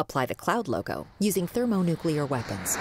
Apply the cloud logo using thermonuclear weapons.